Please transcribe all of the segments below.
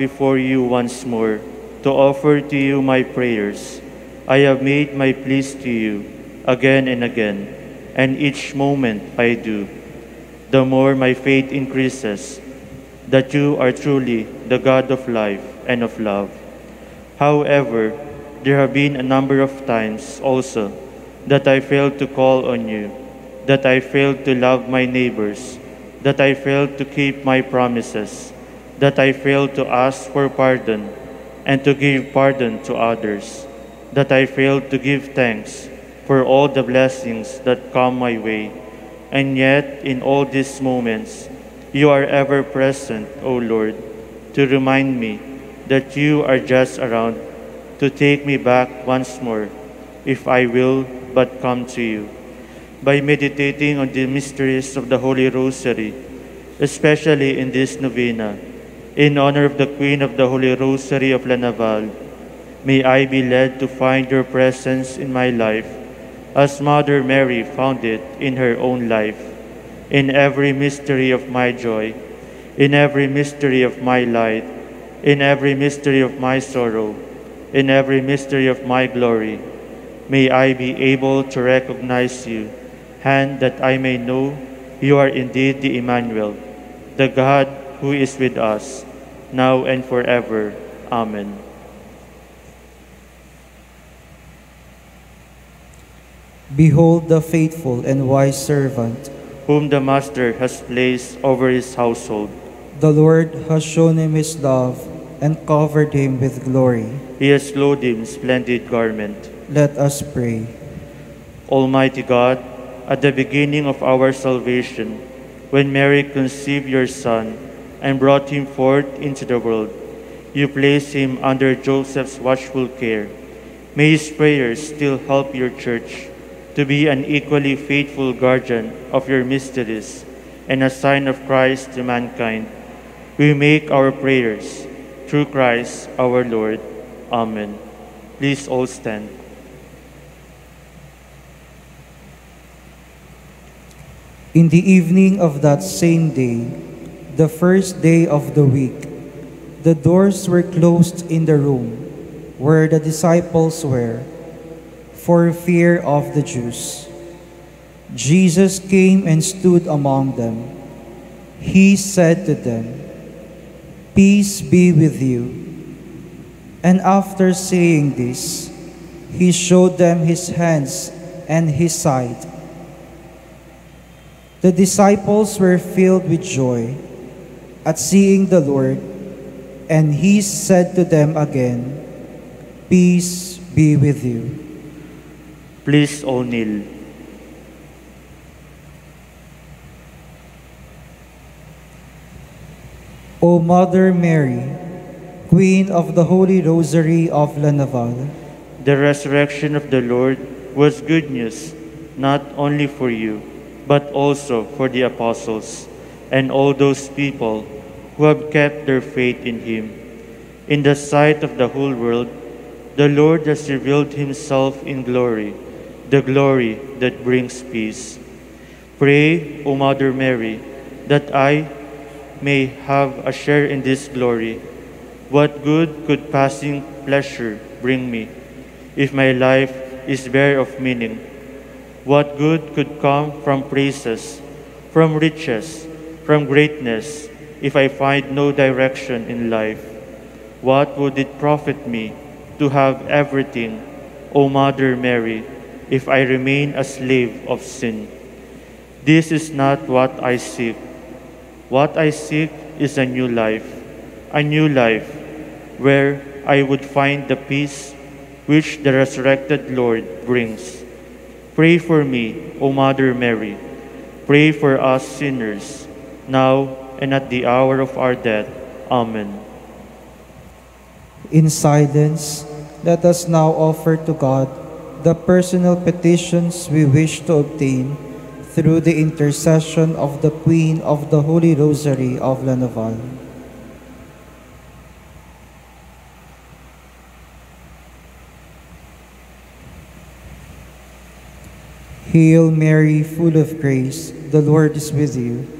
before you once more to offer to you my prayers. I have made my pleas to you again and again, and each moment I do. The more my faith increases, that you are truly the God of life and of love. However, there have been a number of times also that I failed to call on you, that I failed to love my neighbors, that I failed to keep my promises, that I failed to ask for pardon and to give pardon to others, that I failed to give thanks for all the blessings that come my way. And yet, in all these moments, you are ever present, O Lord, to remind me that you are just around to take me back once more, if I will but come to you. By meditating on the mysteries of the Holy Rosary, especially in this novena, in honor of the Queen of the Holy Rosary of La Naval, may I be led to find your presence in my life, as Mother Mary found it in her own life, in every mystery of my joy, in every mystery of my light, in every mystery of my sorrow, in every mystery of my glory. May I be able to recognize you, and that I may know you are indeed the Emmanuel, the God who is with us, now and forever. Amen. behold the faithful and wise servant. Whom the Master has placed over his household. The Lord has shown him his love and covered him with glory. He has clothed him splendid garment. Let us pray. Almighty God, at the beginning of our salvation, when Mary conceived your Son and brought him forth into the world, you placed him under Joseph's watchful care. May his prayers still help your church to be an equally faithful guardian of your mysteries and a sign of Christ to mankind. We make our prayers through Christ our Lord. Amen. Please all stand. In the evening of that same day, the first day of the week, the doors were closed in the room where the disciples were, for fear of the Jews. Jesus came and stood among them. He said to them, Peace be with you. And after saying this, he showed them his hands and his side. The disciples were filled with joy at seeing the Lord, and he said to them again, Peace be with you. Please all kneel. O Mother Mary, Queen of the Holy Rosary of La Naval, The resurrection of the Lord was good news, not only for you, but also for the apostles and all those people who have kept their faith in him. In the sight of the whole world, the Lord has revealed himself in glory, the glory that brings peace. Pray, O Mother Mary, that I may have a share in this glory. What good could passing pleasure bring me if my life is bare of meaning? What good could come from praises, from riches, from greatness, if I find no direction in life? What would it profit me to have everything, O Mother Mary, if I remain a slave of sin? This is not what I seek. What I seek is a new life, a new life where I would find the peace which the resurrected Lord brings. Pray for me, O Mother Mary. Pray for us sinners, now and at the hour of our death. Amen. in silence, let us now offer to God the personal petitions we wish to obtain through the intercession of the Queen of the Holy Rosary of La Naval. Hail Mary, full of grace, the Lord is with you.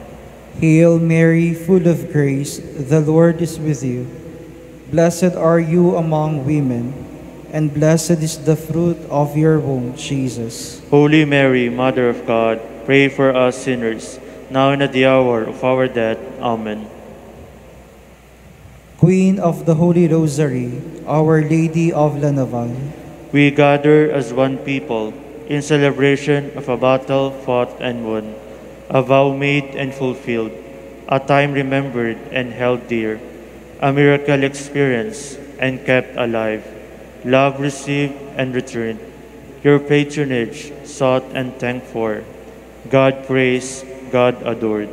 Hail Mary, full of grace, the Lord is with you. Blessed are you among women, and blessed is the fruit of your womb, Jesus. Holy Mary, Mother of God, pray for us sinners, now and at the hour of our death. Amen. Queen of the Holy Rosary, Our Lady of La Naval, We gather as one people in celebration of a battle fought and won, a vow made and fulfilled, a time remembered and held dear, a miracle experienced and kept alive, love received and returned, your patronage sought and thanked for, God praised, God adored.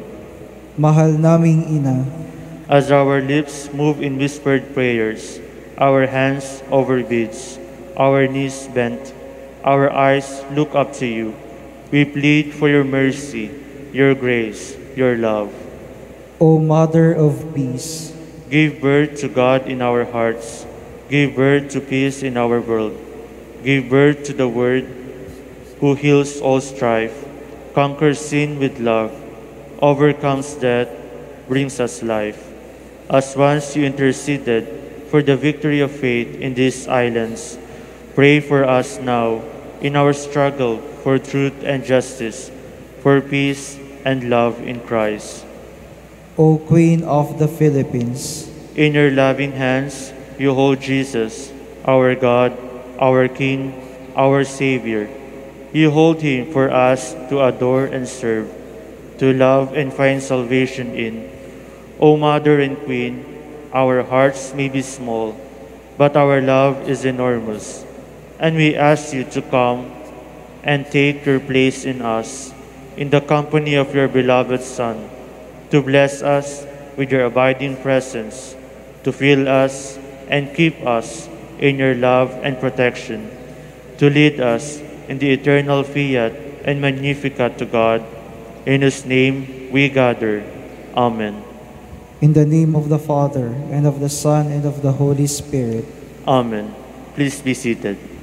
Mahal naming Ina, As our lips move in whispered prayers, our hands over beads, our knees bent, our eyes look up to you, we plead for your mercy, your grace, your love. O Mother of Peace, Give birth to God in our hearts. Give birth to peace in our world. Give birth to the Word who heals all strife, conquers sin with love, overcomes death, brings us life. As once you interceded for the victory of faith in these islands, pray for us now in our struggle for truth and justice, for peace and love in Christ. O Queen of the Philippines, In your loving hands, you hold Jesus, our God, our King, our Savior. You hold him for us to adore and serve, to love and find salvation in. O Mother and Queen, our hearts may be small, but our love is enormous, and we ask you to come and take your place in us, in the company of your beloved Son, to bless us with your abiding presence, to fill us and keep us in your love and protection, to lead us in the eternal fiat and magnificat to God, in his name we gather. Amen. in the name of the Father, and of the Son, and of the Holy Spirit. Amen. Please be seated.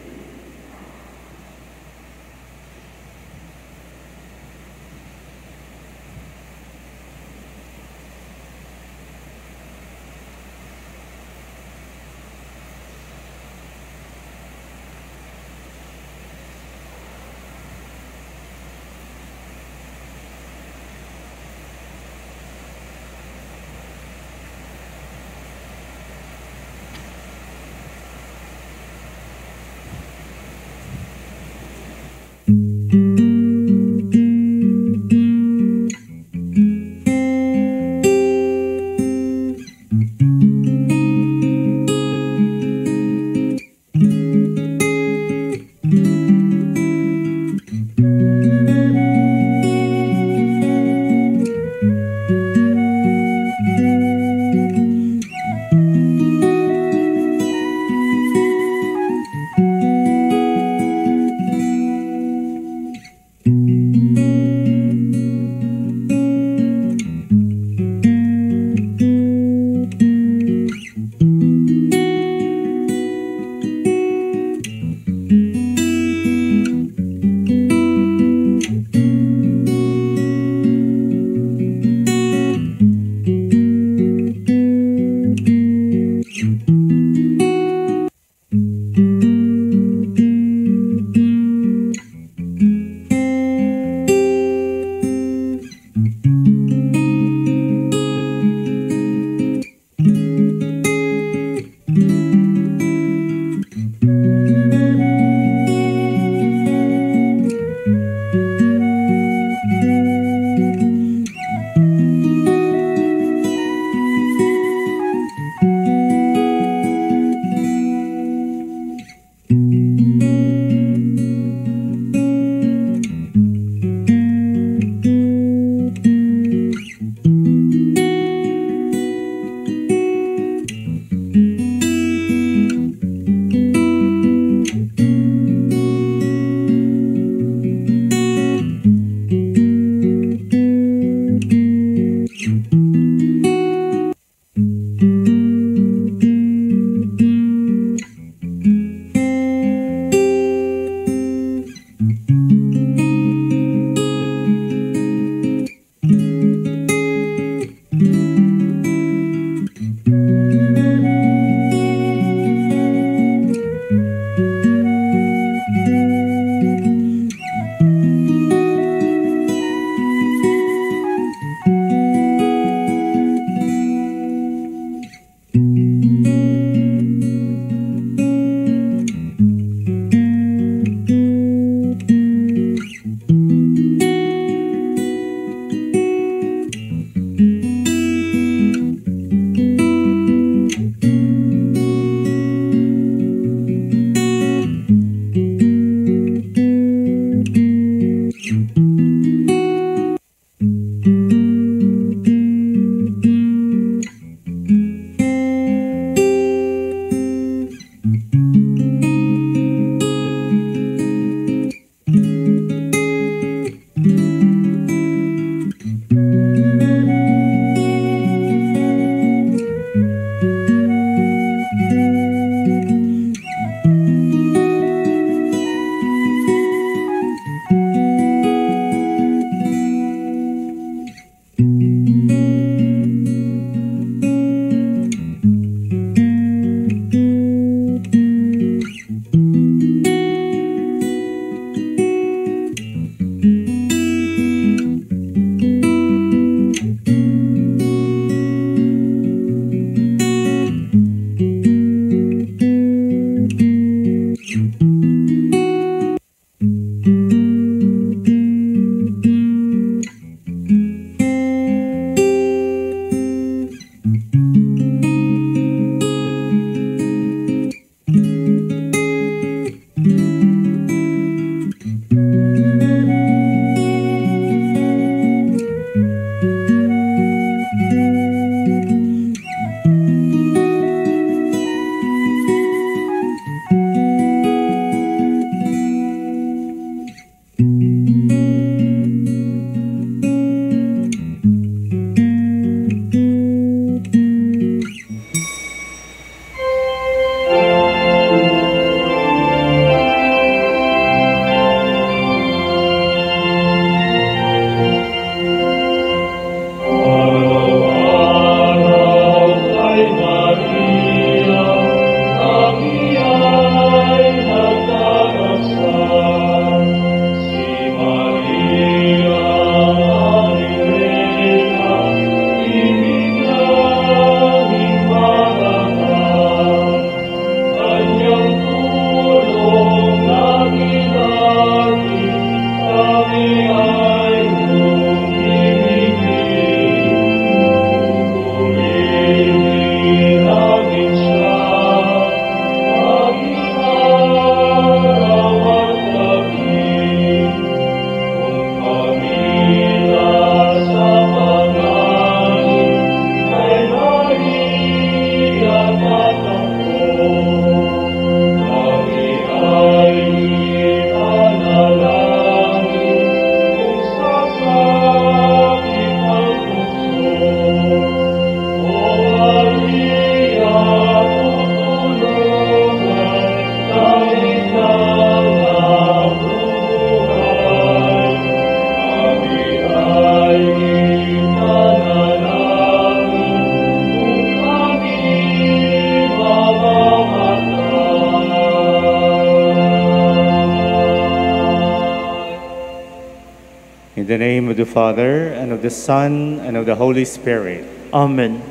Son, and of the Holy Spirit. Amen.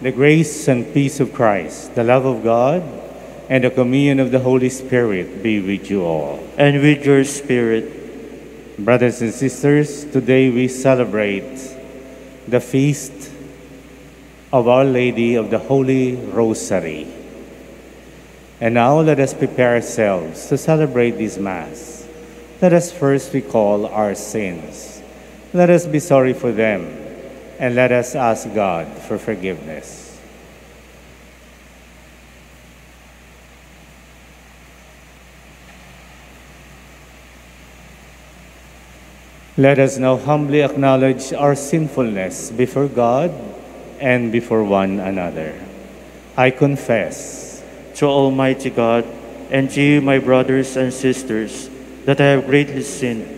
The grace and peace of Christ, the love of God, and the communion of the Holy Spirit be with you all. And with your spirit, Brothers and sisters, today we celebrate the feast of Our Lady of the Holy Rosary. And now let us prepare ourselves to celebrate this Mass. Let us first recall our sins. Let us be sorry for them, and let us ask God for forgiveness. Let us now humbly acknowledge our sinfulness before God and before one another. I confess to Almighty God, and to you, my brothers and sisters, that I have greatly sinned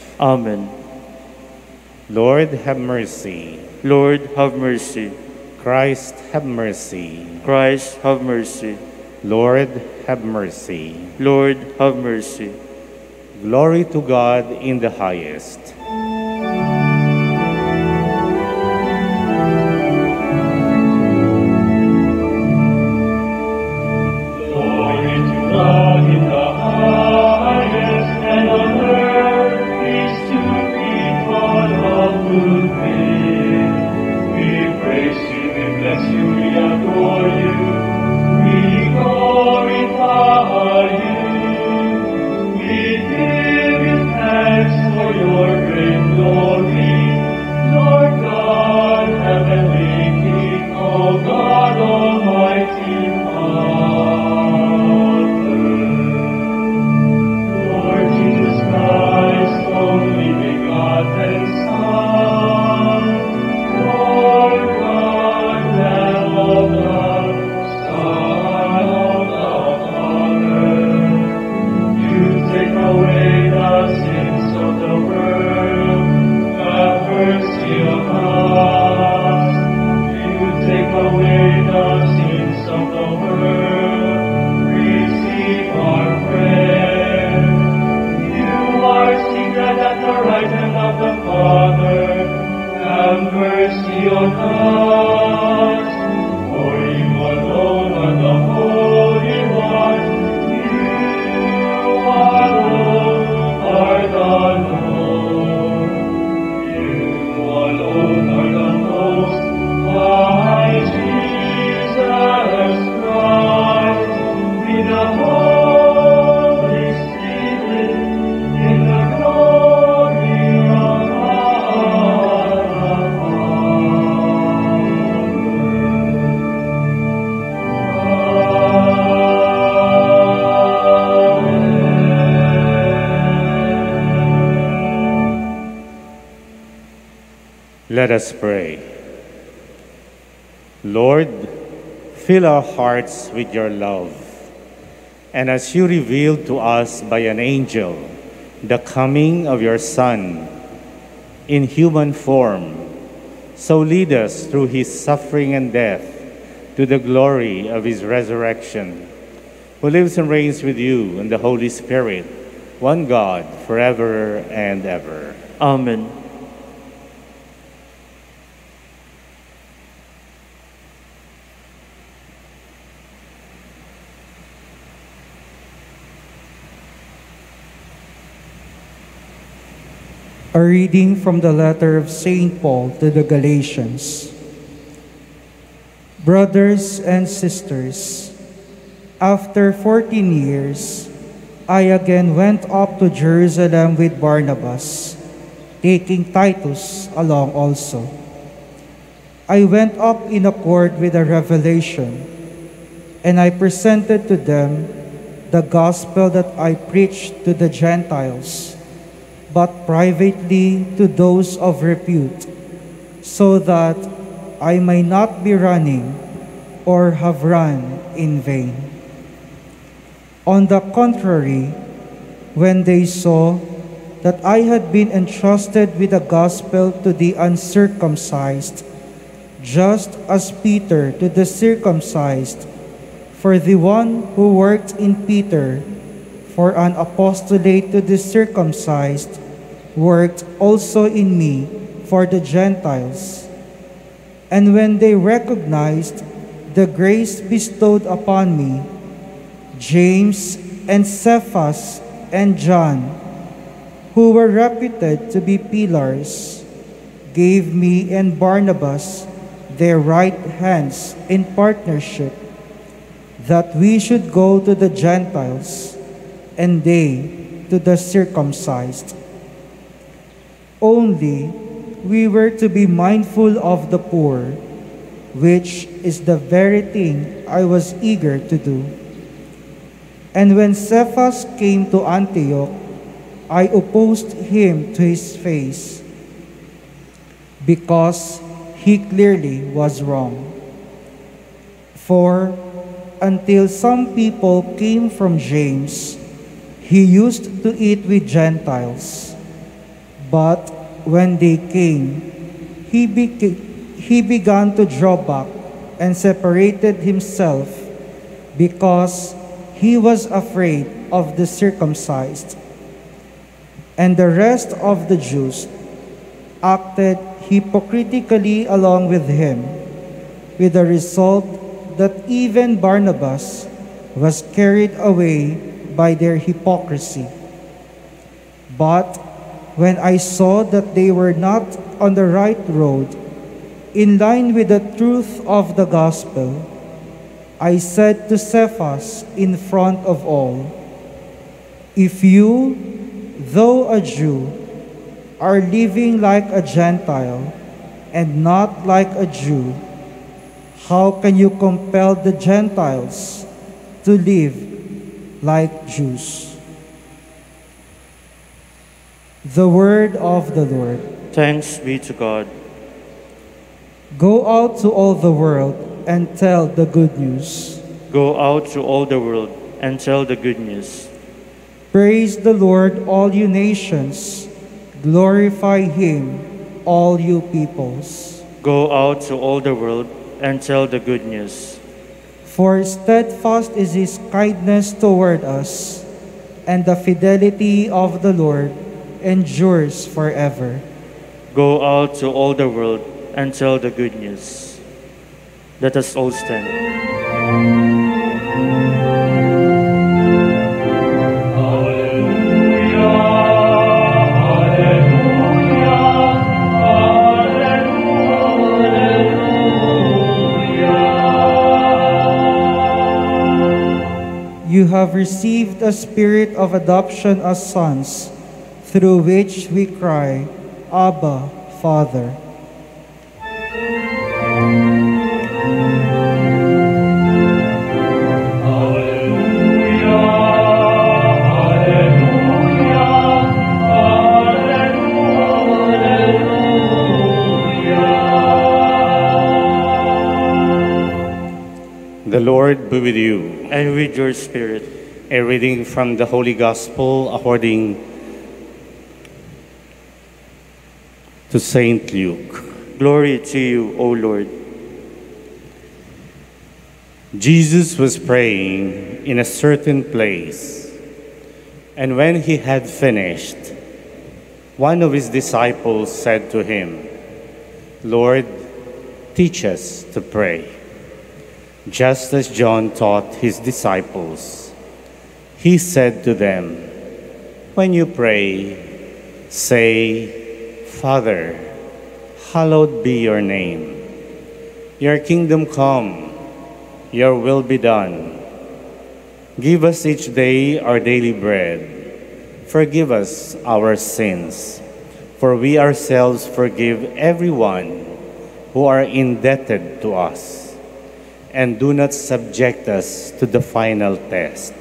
Amen. Lord, have mercy. Lord, have mercy. Christ, have mercy. Christ, have mercy. Lord, have mercy. Lord, have mercy. Glory to God in the highest. Mercy on us. Let us pray. Lord, fill our hearts with your love. And as you revealed to us by an angel the coming of your Son in human form, so lead us through his suffering and death to the glory of his resurrection, who lives and reigns with you in the Holy Spirit, one God, forever and ever. Amen. A reading from the letter of St. Paul to the Galatians. Brothers and sisters, after 14 years, I again went up to Jerusalem with Barnabas, taking Titus along also. I went up in accord with a revelation, and I presented to them the gospel that I preached to the Gentiles but privately to those of repute, so that I may not be running or have run in vain. On the contrary, when they saw that I had been entrusted with the gospel to the uncircumcised, just as Peter to the circumcised, for the one who worked in Peter for an apostolate to the circumcised worked also in me for the Gentiles. And when they recognized the grace bestowed upon me, James and Cephas and John, who were reputed to be pillars, gave me and Barnabas their right hands in partnership, that we should go to the Gentiles and they to the circumcised. Only we were to be mindful of the poor, which is the very thing I was eager to do. And when Cephas came to Antioch, I opposed him to his face, because he clearly was wrong. For until some people came from James, he used to eat with Gentiles. But when they came, he, beca- he began to draw back and separated himself because he was afraid of the circumcised. And the rest of the Jews acted hypocritically along with him, with the result that even Barnabas was carried away by their hypocrisy. But when I saw that they were not on the right road, in line with the truth of the gospel, I said to Cephas in front of all, If you, though a Jew, are living like a Gentile and not like a Jew, how can you compel the Gentiles to live like Jews? The word of the Lord. Thanks be to God. Go out to all the world and tell the good news. Go out to all the world and tell the good news. Praise the Lord, all you nations. Glorify him, all you peoples. Go out to all the world and tell the good news. For steadfast is his kindness toward us, and the fidelity of the Lord endures forever. Go out to all the world and tell the good news. Let us all stand. You have received a spirit of adoption as sons, through which we cry, Abba, Father. The Lord be with you. And with your spirit. A reading from the Holy Gospel according to Saint Luke. Glory to you, O Lord. Jesus was praying in a certain place, and when he had finished, one of his disciples said to him, Lord, teach us to pray, just as John taught his disciples. He said to them, When you pray, say, Father, hallowed be your name. Your kingdom come, your will be done. Give us each day our daily bread. Forgive us our sins, for we ourselves forgive everyone who are indebted to us. And do not subject us to the final test.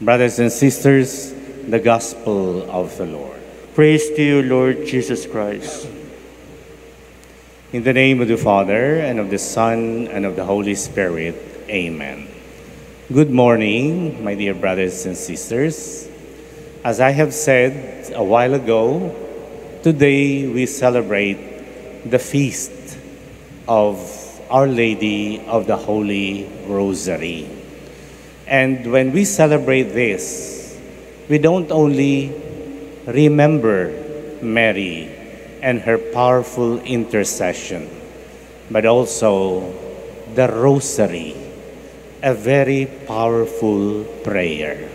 Brothers and sisters, the gospel of the Lord. Praise to you, Lord Jesus Christ. In the name of the Father, and of the Son, and of the Holy Spirit. Amen. Good morning, my dear brothers and sisters. As I have said a while ago, today we celebrate the feast of Our Lady of the Holy Rosary. And when we celebrate this, we don't only remember Mary and her powerful intercession, but also the Rosary, a very powerful prayer.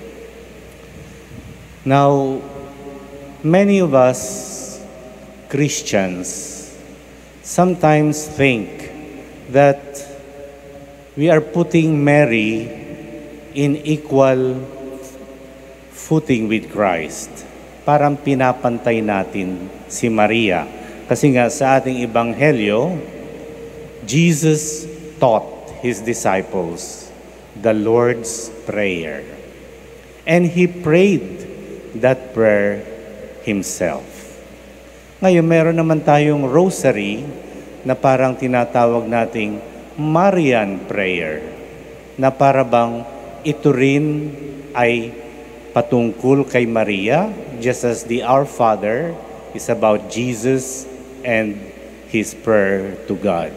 Now, many of us Christians sometimes think that we are putting Mary in equal footing with Christ. Parang pinapantay natin si Maria. Kasi nga sa ating ebanghelyo, Jesus taught his disciples the Lord's Prayer. And he prayed that prayer himself. Ngayon, meron naman tayong rosary na parang tinatawag nating Marian Prayer na para bang ito rin ay patungkol kay Maria just as the Our Father is about Jesus and His prayer to God.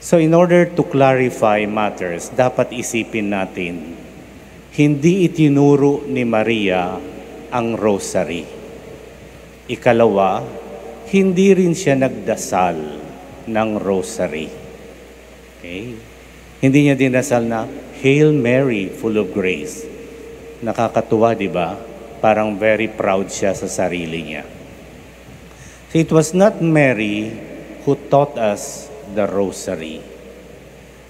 So in order to clarify matters, dapat isipin natin, hindi itinuro ni Maria ang rosary. Ikalawa, hindi rin siya nagdasal ng rosary. Okay? Hindi niya dinasal na, Hail Mary, full of grace. Nakakatuwa, di ba? Parang very proud siya sa sarili niya. So it was not Mary who taught us the rosary.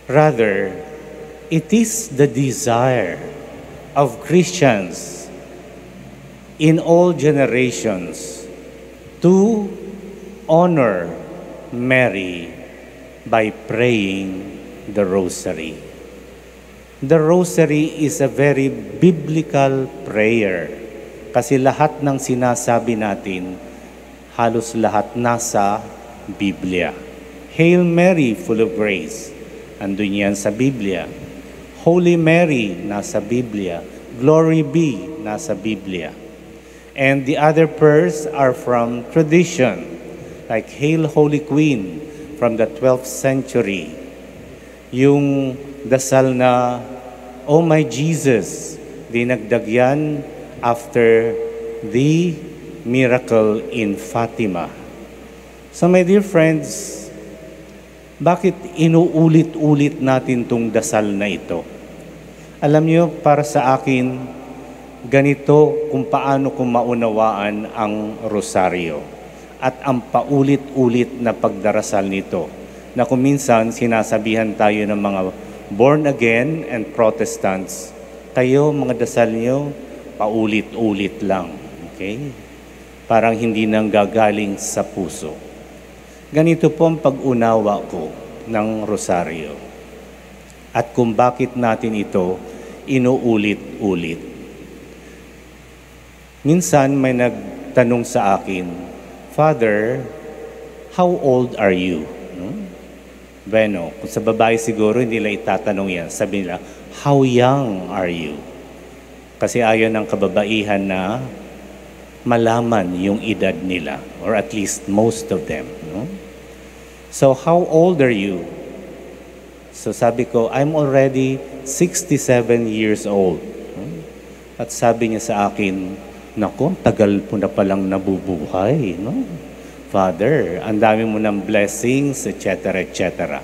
Rather, it is the desire of Christians in all generations to honor Mary by praying the rosary. The rosary is a very biblical prayer kasi lahat ng sinasabi natin, halos lahat nasa Biblia. Hail Mary, full of grace. Andun yan sa Biblia. Holy Mary, nasa Biblia. Glory be, nasa Biblia. And the other prayers are from tradition, like Hail Holy Queen from the 12th century. Yung dasal na, Oh my Jesus, dinagdag yan after the miracle in Fatima. So my dear friends, bakit inuulit-ulit natin tong dasal na ito? Alam niyo, para sa akin, ganito kung paano ko maunawaan ang rosaryo at ang paulit-ulit na pagdarasal nito na kung minsan sinasabihan tayo ng mga born again and Protestants, kayo mga dasal niyo, paulit-ulit lang. Okay? Parang hindi nang gagaling sa puso. Ganito po ang pag-unawa ko ng rosaryo. At kung bakit natin ito inuulit-ulit. Minsan may nagtanong sa akin, Father, how old are you? Hmm? Bueno, kung sa babae siguro hindi nila itatanong yan. Sabi nila, how young are you? Kasi ayaw ng kababaihan na malaman yung edad nila, or at least most of them. No? So, how old are you? So sabi ko, I'm already 67 years old. At sabi niya sa akin, Nako, tagal po na palang nabubuhay, no? Father, ang dami mo ng blessings, etc., etc.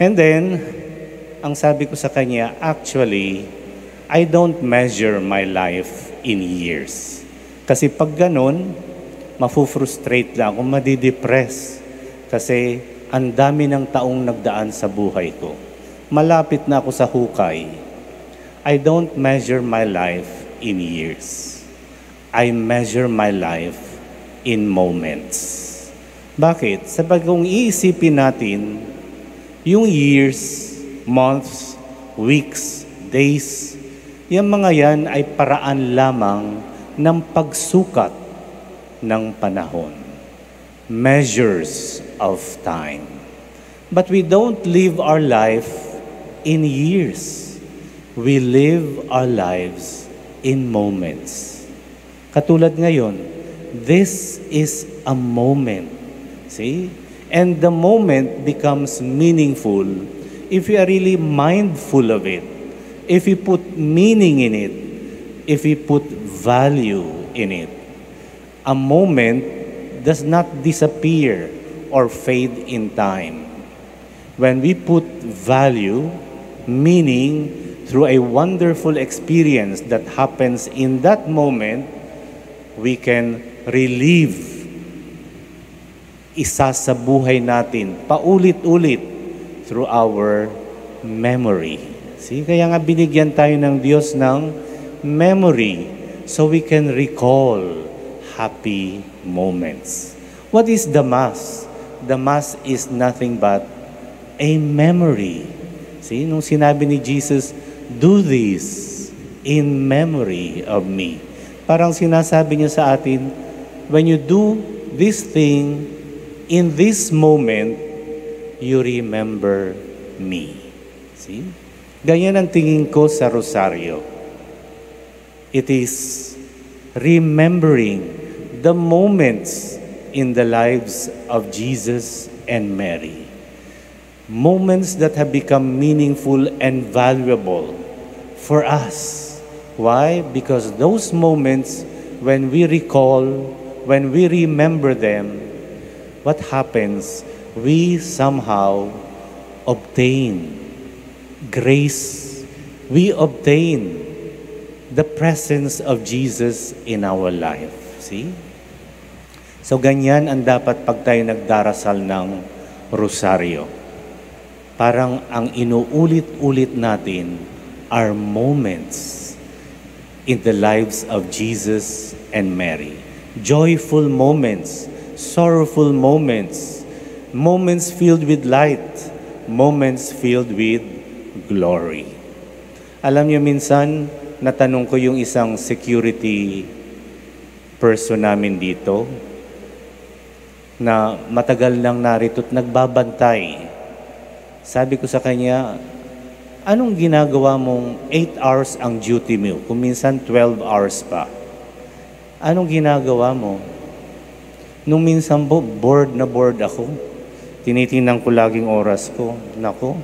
And then, ang sabi ko sa kanya, actually, I don't measure my life in years. Kasi pag ganun, mafu-frustrate lang ako, madidepress. Kasi ang dami ng taong nagdaan sa buhay ko. Malapit na ako sa hukay. I don't measure my life in years. I measure my life in moments. Bakit? Sa bagong iisipin natin, yung years, months, weeks, days, Yung mga yan ay paraan lamang ng pagsukat ng panahon. Measures of time. But we don't live our life in years. We live our lives in moments. Katulad ngayon, this is a moment. See? And the moment becomes meaningful if we are really mindful of it, if we put meaning in it, if we put value in it. A moment does not disappear or fade in time. When we put value, meaning, through a wonderful experience that happens in that moment, we can relive isa sa buhay natin paulit-ulit through our memory. See, kaya nga binigyan tayo ng Diyos ng memory so we can recall happy moments. What is the Mass? The Mass is nothing but a memory. See, nung sinabi ni Jesus, do this in memory of me. Parang sinasabi niya sa atin, when you do this thing in this moment, you remember me. See? Ganyan ang tingin ko sa rosaryo. It is remembering the moments in the lives of Jesus and Mary. Moments that have become meaningful and valuable for us. Why? Because those moments, when we recall, when we remember them, what happens? We somehow obtain grace. We obtain the presence of Jesus in our life. See? So ganyan ang dapat pag tayo nagdarasal ng rosaryo. Parang ang inuulit-ulit natin are moments in the lives of Jesus and Mary. Joyful moments, sorrowful moments, moments filled with light, moments filled with glory. Alam niyo minsan, natanong ko yung isang security person namin dito na matagal nang narito at nagbabantay. Sabi ko sa kanya, anong ginagawa mong 8 hours ang duty mo? Kung minsan 12 hours pa. Anong ginagawa mo? Nung minsan po, bored na bored ako. Tinitingnan ko laging oras ko. Nako,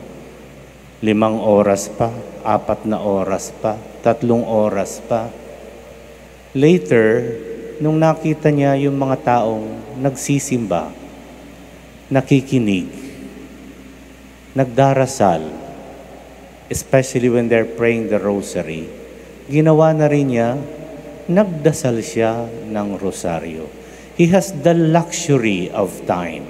limang oras pa, apat na oras pa, tatlong oras pa. Later, nung nakita niya yung mga taong nagsisimba, nakikinig, nagdarasal, especially when they're praying the rosary, ginawa na rin niya, nagdasal siya ng rosaryo. He has the luxury of time.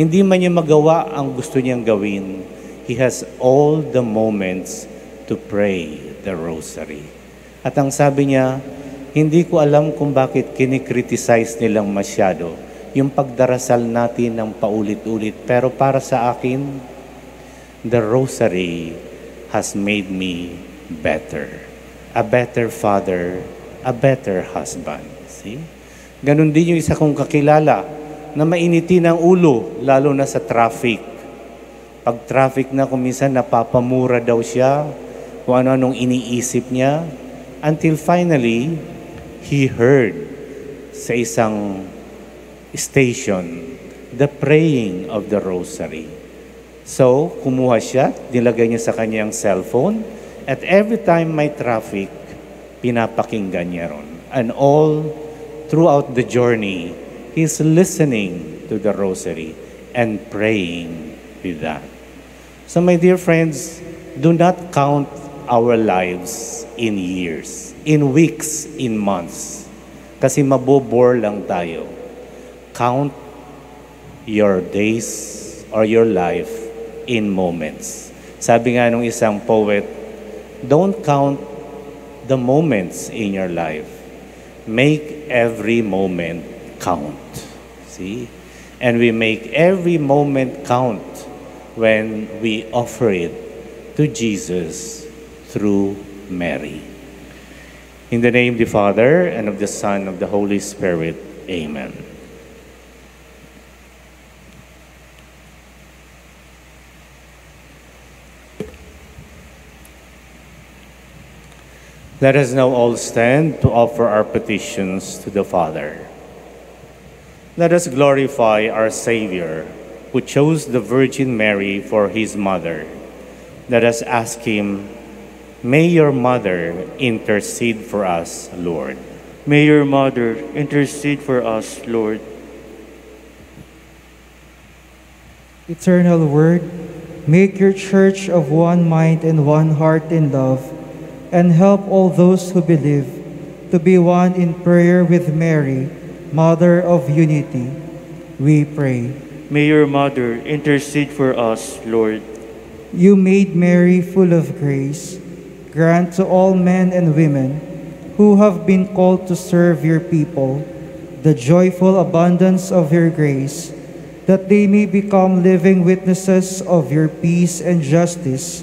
Hindi man niya magawa ang gusto niyang gawin, he has all the moments to pray the rosary. At ang sabi niya, hindi ko alam kung bakit kinikriticize nilang masyado yung pagdarasal natin ng paulit-ulit. Pero para sa akin, the rosary has made me better. A better father, a better husband. See? Ganon din yung isa kong kakilala na mainiti ng ulo, lalo na sa traffic. Pag traffic na kung minsan napapamura daw siya, kung ano-anong iniisip niya, until finally, he heard sa isang station the praying of the rosary. So, kumuha siya, nilagay niya sa kanyang cellphone, at every time may traffic, pinapakinggan niya ron. And all throughout the journey, he's listening to the rosary and praying with that. So, my dear friends, do not count our lives in years, in weeks, in months. Kasi mabobore lang tayo. Count your days or your life in moments. Sabi nga nung isang poet, don't count the moments in your life. Make every moment count. See? And we make every moment count when we offer it to Jesus through Mary. In the name of the Father, and of the Son, and of the Holy Spirit. Amen. Let us now all stand to offer our petitions to the Father. Let us glorify our Savior, who chose the Virgin Mary for his mother. Let us ask him, May your mother intercede for us, Lord. May your mother intercede for us, Lord. Eternal Word, make your church of one mind and one heart in love, and help all those who believe to be one in prayer with Mary, Mother of Unity. We pray. May your mother intercede for us, Lord. You made Mary full of grace. Grant to all men and women who have been called to serve your people the joyful abundance of your grace, that they may become living witnesses of your peace and justice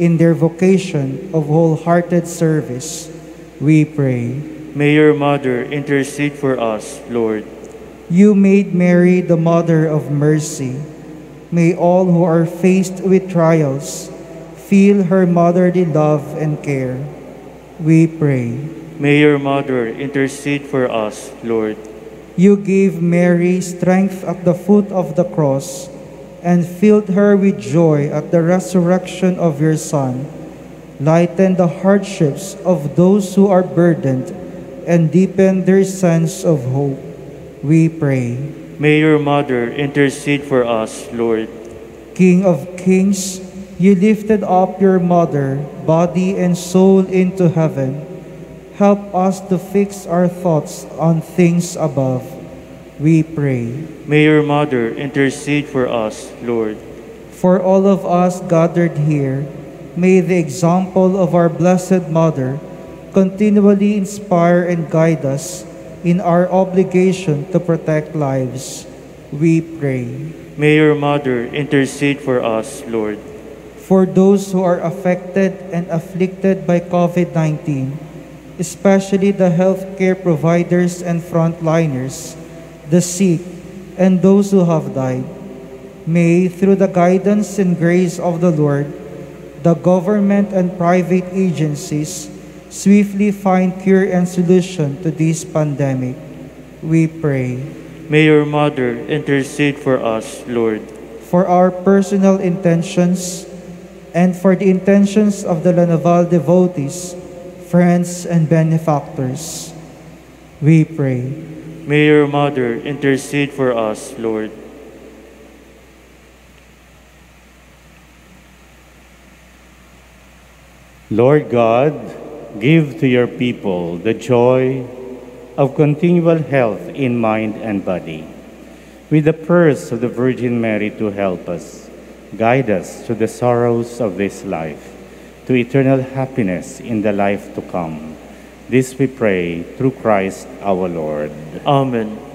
in their vocation of wholehearted service. We pray. May your mother intercede for us, Lord. You made Mary the mother of mercy. May all who are faced with trials feel her motherly love and care. We pray. May your mother intercede for us, Lord. You gave Mary strength at the foot of the cross and filled her with joy at the resurrection of your Son. Lighten the hardships of those who are burdened and deepen their sense of hope. We pray. May your mother intercede for us, Lord. King of kings, you lifted up your mother, body and soul into heaven. Help us to fix our thoughts on things above. We pray. May your mother intercede for us, Lord. For all of us gathered here, may the example of our Blessed Mother continually inspire and guide us in our obligation to protect lives. We pray. May your mother intercede for us, Lord. For those who are affected and afflicted by COVID 19, especially the healthcare providers and frontliners, the sick, and those who have died, may, through the guidance and grace of the Lord, the government and private agencies swiftly find cure and solution to this pandemic. We pray. May your mother intercede for us, Lord. For our personal intentions and for the intentions of the La Naval devotees, friends, and benefactors, we pray. May your mother intercede for us, Lord. Lord God, give to your people the joy of continual health in mind and body. With the purse of the Virgin Mary to help us, guide us through the sorrows of this life, to eternal happiness in the life to come. This we pray through Christ our Lord. Amen.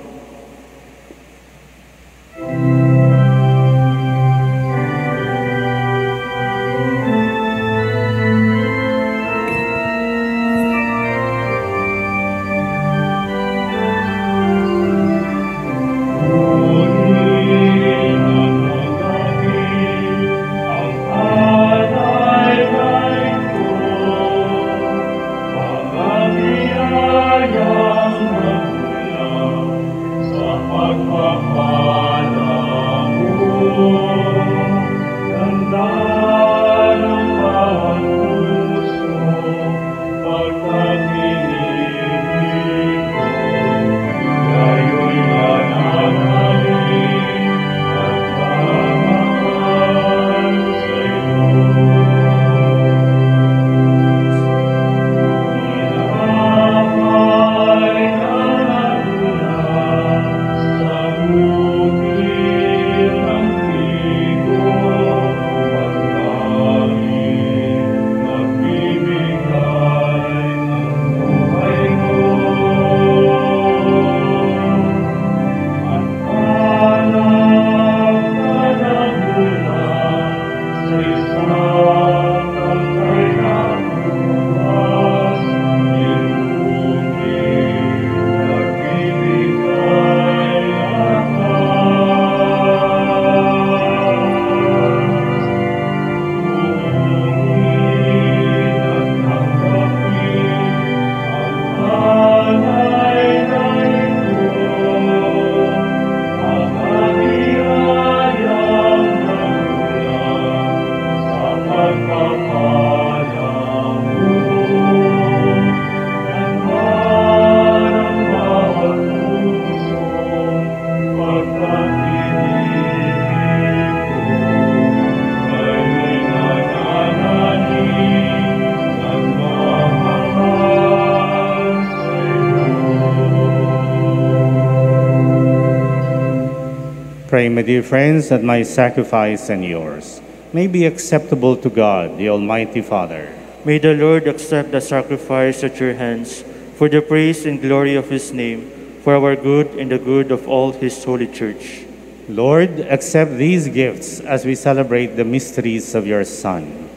Pray, my dear friends, that my sacrifice and yours may be acceptable to God, the Almighty Father. May the Lord accept the sacrifice at your hands for the praise and glory of his name, for our good and the good of all his holy church. Lord, accept these gifts as we celebrate the mysteries of your Son.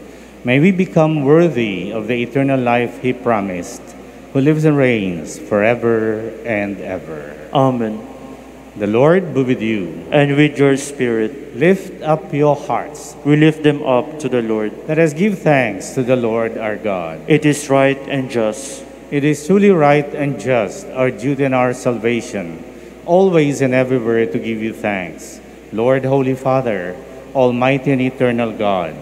May we become worthy of the eternal life he promised, who lives and reigns forever and ever. Amen. The Lord be with you. And with your spirit, Lift up your hearts. we lift them up to the Lord. Let us give thanks to the Lord our God. It is right and just. It is truly right and just, our duty and our salvation, always and everywhere to give you thanks. Lord, Holy Father, Almighty and eternal God,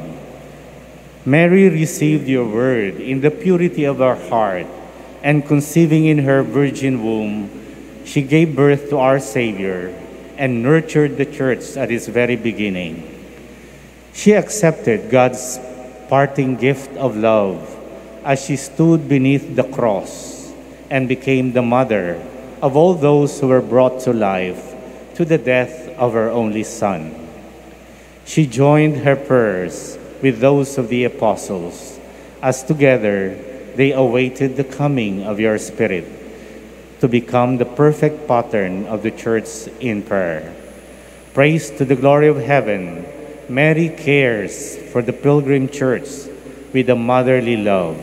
Mary received your word in the purity of her heart, and conceiving in her virgin womb, she gave birth to our Savior and nurtured the church at its very beginning. She accepted God's parting gift of love as she stood beneath the cross and became the mother of all those who were brought to life to the death of her only Son. She joined her prayers with those of the apostles as together they awaited the coming of your Spirit to become the perfect pattern of the church in prayer. Praise to the glory of heaven. Mary cares for the pilgrim church with a motherly love,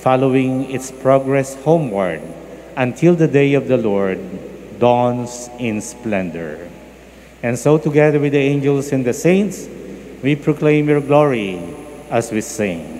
following its progress homeward until the day of the Lord dawns in splendor. And so, together with the angels and the saints, we proclaim your glory as we sing.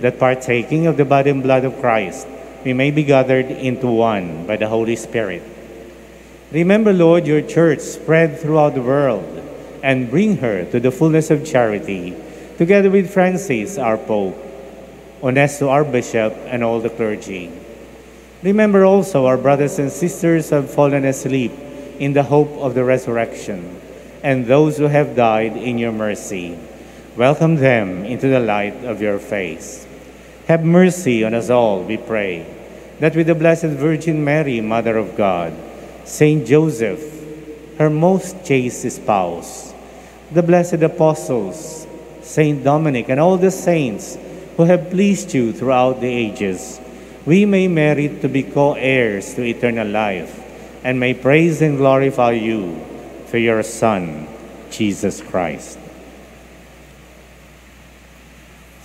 that partaking of the body and blood of Christ, we may be gathered into one by the Holy Spirit. Remember, Lord, your church spread throughout the world and bring her to the fullness of charity, together with Francis, our Pope, Honesto, our Bishop, and all the clergy. Remember also our brothers and sisters who have fallen asleep in the hope of the resurrection, and those who have died in your mercy. Welcome them into the light of your face. Have mercy on us all, we pray, that with the Blessed Virgin Mary, Mother of God, Saint Joseph, her most chaste spouse, the blessed apostles, Saint Dominic, and all the saints who have pleased you throughout the ages, we may merit to be co heirs to eternal life and may praise and glorify you through your Son, Jesus Christ.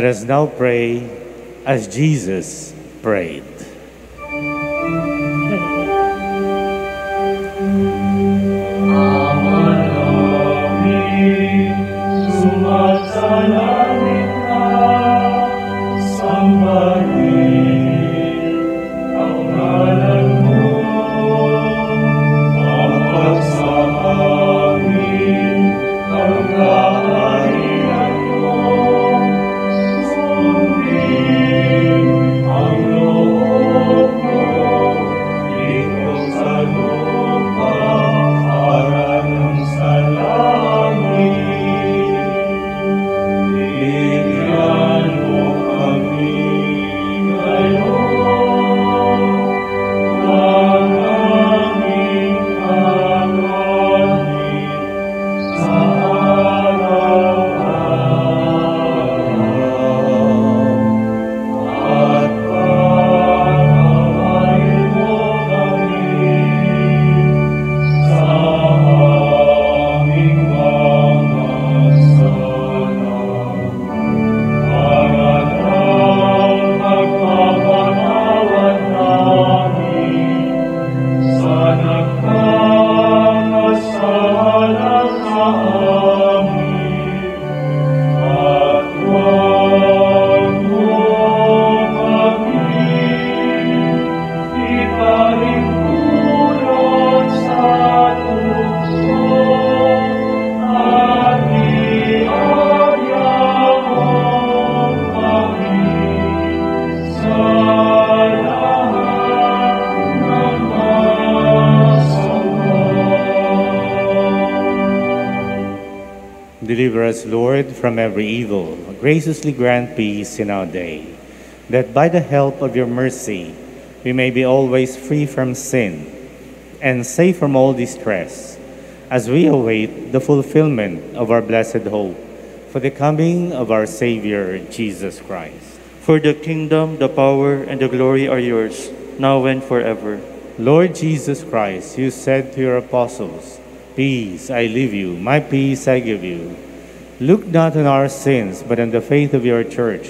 Let us now pray as Jesus prayed. From every evil. Graciously grant peace in our day, that by the help of your mercy we may be always free from sin and safe from all distress, as we await the fulfillment of our blessed hope for the coming of our Savior, Jesus Christ. For the kingdom, the power, and the glory are yours, now and forever. Lord Jesus Christ, you said to your apostles, Peace I leave you, my peace I give you. Look not on our sins, but on the faith of your church,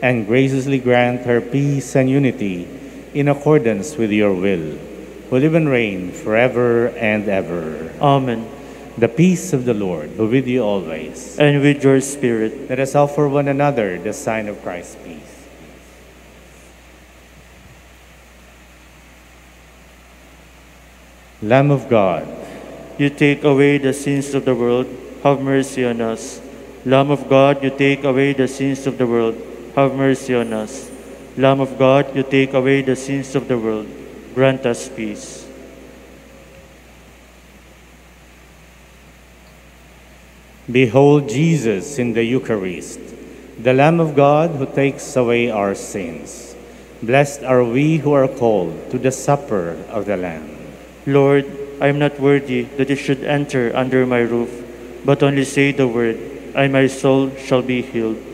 and graciously grant her peace and unity in accordance with your will, who live and reign forever and ever. Amen. The peace of the Lord be with you always. And with your spirit. Let us offer one another the sign of Christ's peace. Lamb of God, You take away the sins of the world, have mercy on us. Lamb of God, you take away the sins of the world, have mercy on us. Lamb of God, you take away the sins of the world, grant us peace. behold Jesus in the Eucharist, the Lamb of God who takes away our sins. Blessed are we who are called to the supper of the Lamb. Lord, I am not worthy that you should enter under my roof, but only say the word, and my soul shall be healed.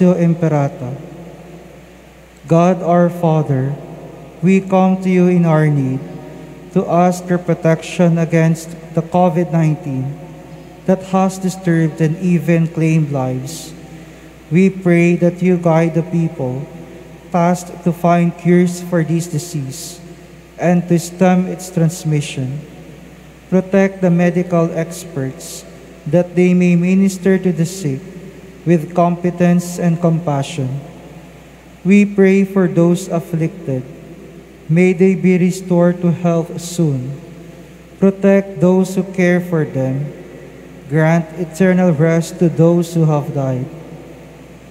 Oratio Imperata. God our Father, we come to you in our need to ask your protection against the COVID 19 that has disturbed and even claimed lives. We pray that you guide the people tasked to find cures for this disease and to stem its transmission. Protect the medical experts that they may minister to the sick with competence and compassion. We pray for those afflicted. May they be restored to health soon. Protect those who care for them. Grant eternal rest to those who have died.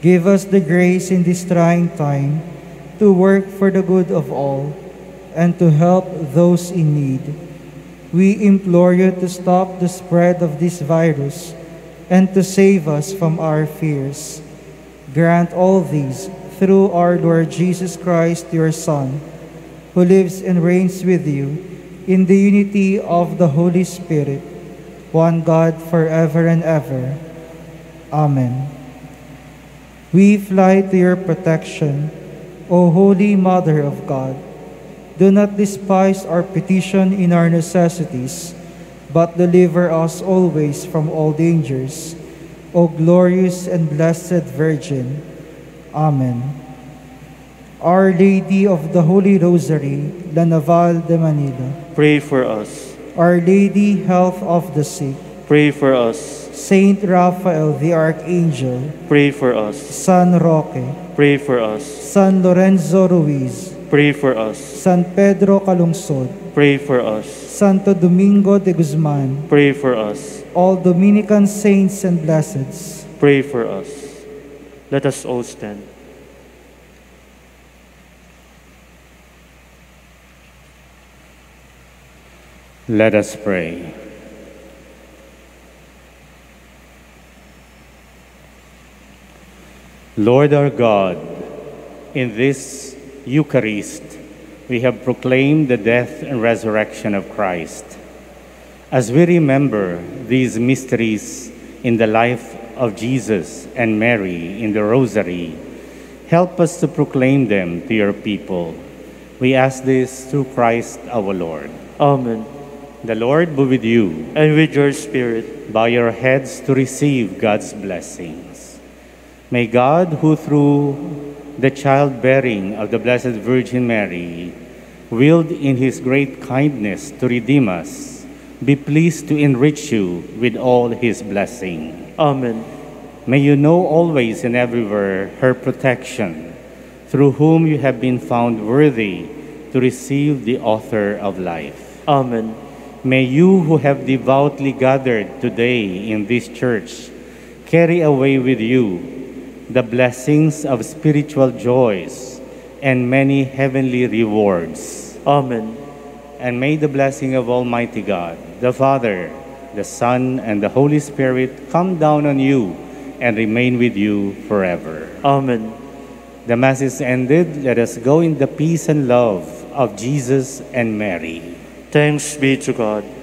Give us the grace in this trying time to work for the good of all and to help those in need. We implore you to stop the spread of this virus and to save us from our fears. Grant all these through our Lord Jesus Christ, your Son, who lives and reigns with you in the unity of the Holy Spirit, one God forever and ever. Amen. We fly to your protection, O Holy Mother of God. Do not despise our petition in our necessities, but deliver us always from all dangers. O glorious and blessed Virgin. Amen. Our Lady of the Holy Rosary, La Naval de Manila. Pray for us. Our Lady, health of the sick. Pray for us. Saint Raphael the Archangel. Pray for us. San Roque. Pray for us. San Lorenzo Ruiz. Pray for us. San Pedro Calungsod. Pray for us. Santo Domingo de Guzman. Pray for us. All Dominican saints and blesseds. Pray for us. Let us all stand. Let us pray. Lord our God, in this Eucharist, we have proclaimed the death and resurrection of Christ. As we remember these mysteries in the life of Jesus and Mary in the Rosary, help us to proclaim them to your people. We ask this through Christ our Lord. Amen. The Lord be with you. And with your spirit, Bow your heads to receive God's blessings. May God, who through the childbearing of the Blessed Virgin Mary willed in his great kindness to redeem us, be pleased to enrich you with all his blessing. Amen. May you know always and everywhere her protection, through whom you have been found worthy to receive the author of life. Amen. May you who have devoutly gathered today in this church carry away with you the blessings of spiritual joys and many heavenly rewards. Amen. And may the blessing of Almighty God, the Father, the Son, and the Holy Spirit come down on you and remain with you forever. Amen. The Mass is ended. Let us go in the peace and love of Jesus and Mary. Thanks be to God.